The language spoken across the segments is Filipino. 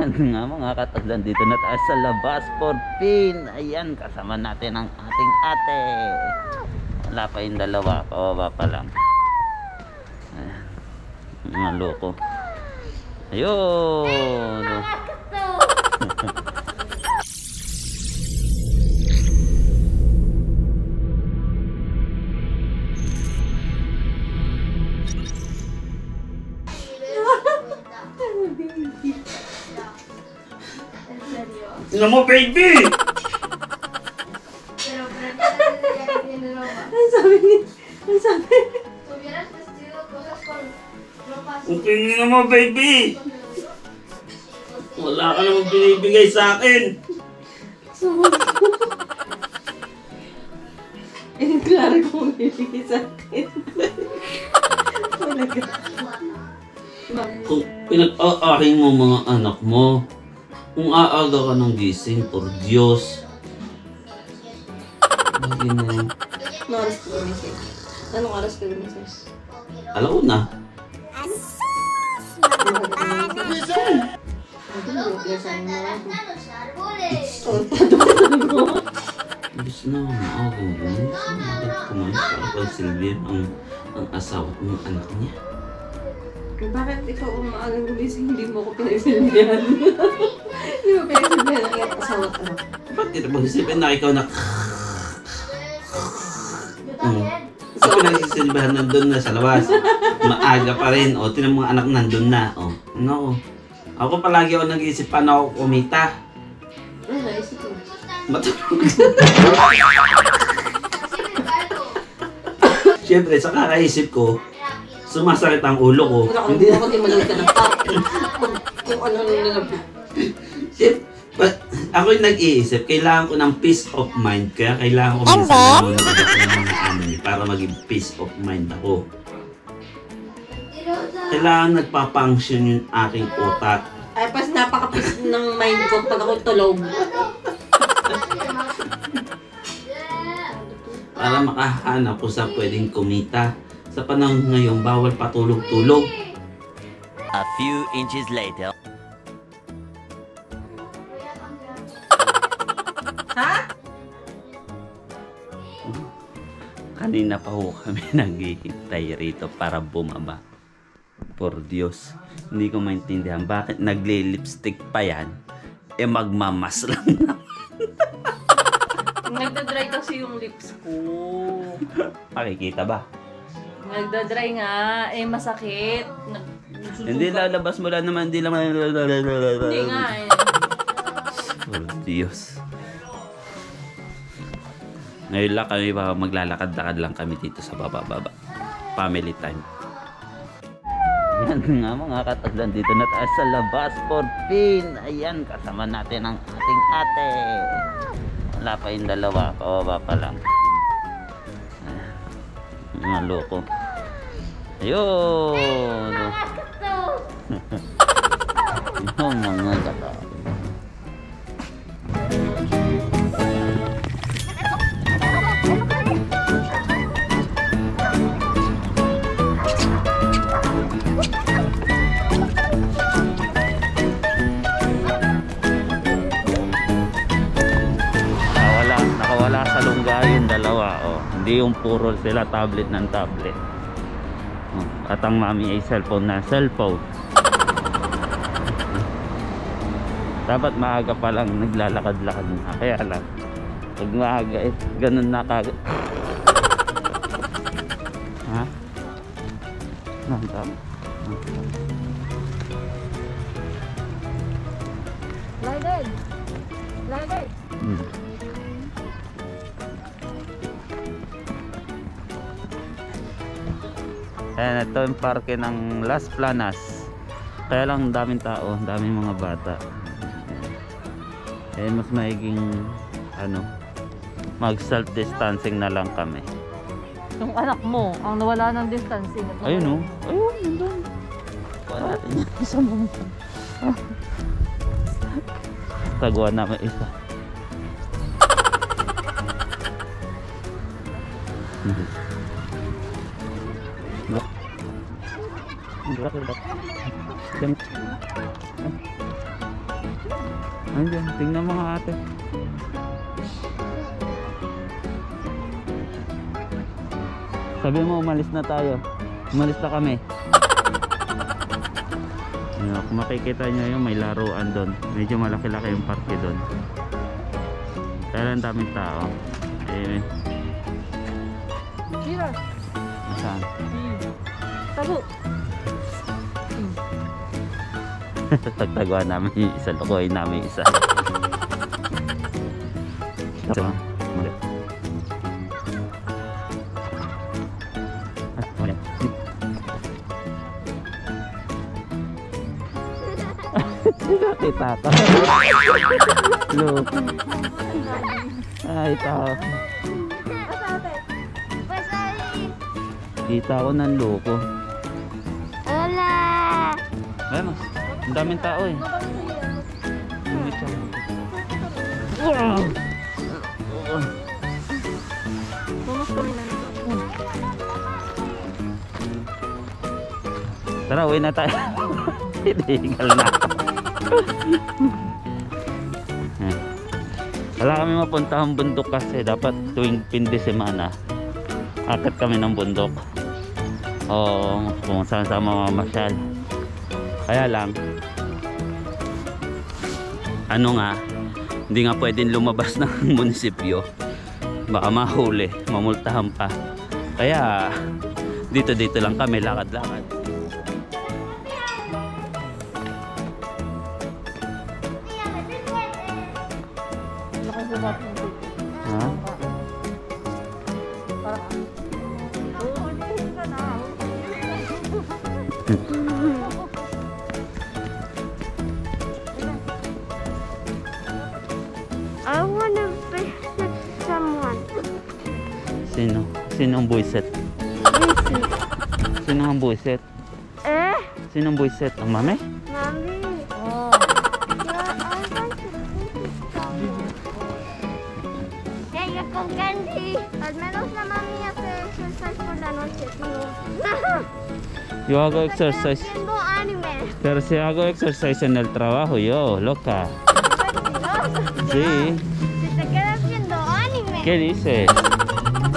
Ayan nga mga kataglan dito na tayo sa labas for pin. Ayan kasama natin ang ating ate. Wala pa yung dalawa, pababa pa lang. Ayan. Mga loko. Ayun. Tingnan mo, baby! Pero. Ang sabi ni... Ang sabi... Si hubieras vestido cosas con ropas Ang tingin mo, baby! Wala ka namang binibigay sa akin! Eh, klaro kung bibigay sa akin. Talaga. Kung pinag-aaring mo mga anak mo, kung aaga ka ng gising, por Diyos. Lagi na yun. Anong oras ka gumising? Anong oras ka gumising? Alauna. Ibig na maaga mo gumising. Bakit kumain para pagsilbihan ang, ang asawa at mga anak niya? Bakit ikaw ang maagang gumising, hindi mo ako pinagsilbihan? hindi mo pinagsilbihan ang iyong asawa at anak. Ba't di ba isipin na ikaw na Yo también. sa pinagsisilbihan nandun na sa labas? Maaga pa rin. O, tinan mga anak nandun na. O, no. Ako palagi ako nag-iisip paano ako kumita. Ano, naisip ko. Matulog. Siyempre, sa kakaisip ko, sumasakit ang ulo ko. Wala Hindi buka, di malawit ka ng tao. Kung ano nila. Siyempre, but, ako yung nag-iisip, kailangan ko ng peace of mind. Kaya kailangan ko minsan ako ng mga anime para maging peace of mind ako. Kailangan nagpa-function yung aking utak. Ay, pas napaka-peace ng mind ko pag ako tulog. Para makahanap ko sa pwedeng kumita. Sa panahon ngayon, bawal patulog-tulog. A few inches later. Kanina pa ho kami naghihintay rito para bumaba. Por Diyos, hindi ko maintindihan bakit nagle-lipstick pa yan. Eh magmamas lang na. Nagda-dry kasi yung lips ko. Makikita ba? Nagda-dry nga. Eh, masakit. Nag Hindi lalabas mo lang naman, hindi lang. Hindi nga eh. Por Diyos. Ngayon lang kami baka maglalakad-lakad lang kami dito sa baba-baba. Family time. Yan nga mga kataglan dito na tayo sa labas for pin. Ayan, kasama natin ang ating ate. Wala pa yung dalawa, pababa pa lang. Mga loko. Ayun. Yung mga kata. Hindi yung puro sila tablet ng tablet. Oh. At ang mami ay cellphone na cellphone. Dapat maaga pa lang naglalakad-lakad na. Kaya lang, pag maaga eh, ganun na kagad. ha? Nantap. Landed. Landed. Hmm. Ayan, ito yung parke ng Las Planas. Kaya lang daming tao, daming mga bata. Ayan, mas maiging ano, mag self-distancing na lang kami. Yung anak mo, ang nawala ng distancing. Ayun oh. Ayun, nandun. Kuha natin yung isa mo. Taguan namin isa. Look. Look at that. Dem- Andiyan, tingnan mga ate. Sabi mo, umalis na tayo. Umalis na kami. Ayun, kung makikita nyo yun, may laruan doon. Medyo malaki-laki yung parke doon. Kaya ang daming tao. Eh, Mira. Saan? Tago. Tagtaguan namin yung isa, lukuhin namin isa. Ito, mali. Ah, mali. Kita ka. Look. Ay, tao. Kita ko ng loko. Hola. Ayun, ang daming tao eh. Wow! Tara, uwi na tayo. Tinigal na ako. Wala kami mapuntahang bundok kasi dapat tuwing fin de semana akit kami ng bundok. O kung saan saan mamamasyal. Kaya lang, ano nga, hindi nga pwedeng lumabas ng munisipyo. Baka mahuli, mamultahan pa. Kaya, dito-dito lang kami, lakad-lakad. Sino? Sino ang buiset? Sino ang buiset? Eh? Sino ang buiset? Ang mami? Mami. Oh. Venga con Candy. Al menos la mami hace exercise por la noche, tío. Yo hago exercise. Viendo anime. Pero si hago exercise en el trabajo, yo, loca. Sí. Si te quedas viendo anime. ¿Qué dices?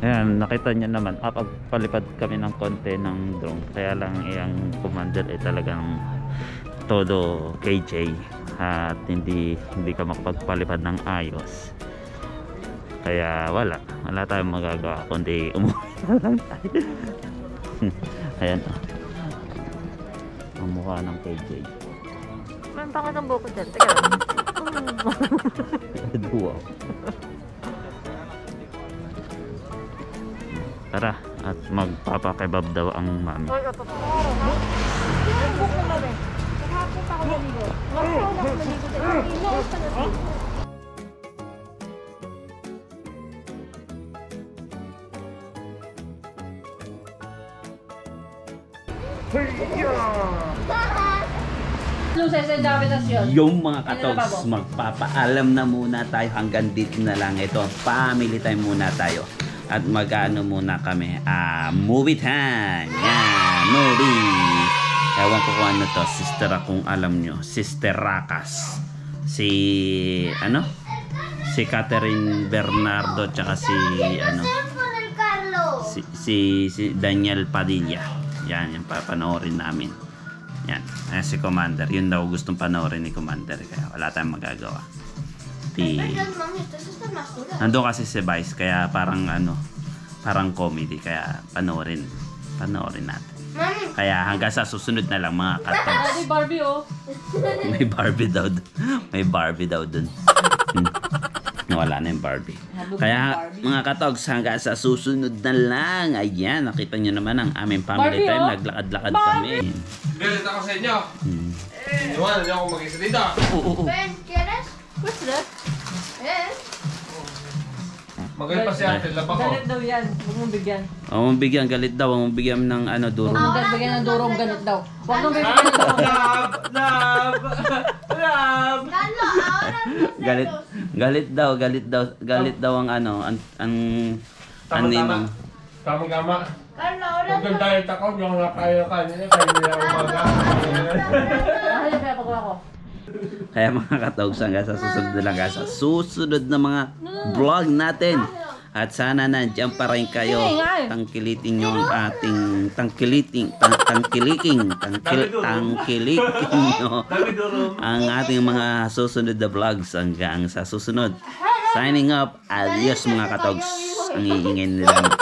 Ayan, nakita niyo naman, kapagpalipad kami ng konti ng drone. Kaya lang yung commander ay talagang todo KJ at hindi hindi ka makapagpalipad ng ayos. Kaya wala, wala tayong magagawa kundi umuwi na lang tayo. Ayan oh. Ang mukha ng KJ. May bakit ang buko dyan? Teka. Duwa. Tara, at magpapakebab daw ang mami. Yung mga Ano na katogs, magpapaalam na muna tayo hanggang dito na lang. Ito, family time muna tayo. At mag-ano muna kami, ah, movie time. Yan, movie. Ewan ko kung ano to, sister kung alam nyo. Sister Rakas. Si, ano? Si Catherine Bernardo, tsaka si, ano? Si, si, si Daniel Padilla. Yan, yung papanoorin namin. Yan, ayan si Commander. Yun daw gustong panoorin ni Commander. Kaya wala tayong magagawa. Duras. nandun kasi si Vice, kaya parang ano, parang comedy. Kaya panoorin, panoorin natin. Kaya hanggang sa susunod na lang mga katogs. Daddy Barbie oh. May Barbie daw dun. May Barbie daw dun. Hmm. Wala na yung Barbie. Kaya mga katogs, hanggang sa susunod na lang. Ayan, nakita nyo naman ang aming family Barbie, time. oh. Naglakad-lakad kami. Galit ako sa inyo. Hmm. Iwan, hindi ako mag-isa dito. Oo, oo. Ben. What's that? Eh. Magalit pa si ate, laba ko. Galit daw yan. Huwag mong bigyan. Huwag mong bigyan, galit daw. Huwag mong bigyan ng ano, duro. Huwag mong bigyan ng durong galit daw. Huwag mong bigyan ng durong Love! Love! Love! Galit, galit daw, galit daw, galit daw ang ano, ang, ang, ang nimang. Carla, ahora Huwag kang diet ako, yung nakaya ka niya, kaya niya umaga. Ah, yan kaya pagawa ko. Kaya mga katogs, hanggang sa susunod na lang, guys, sa susunod na mga vlog natin. At sana nandiyan pa rin kayo. Tangkilitin nyo ang ating tangkiliting, tang, tangkiliking, tangkil, tangkiliking nyo ang ating mga susunod na vlogs hanggang sa susunod. Signing up, adios mga katogs. Ang iingay nila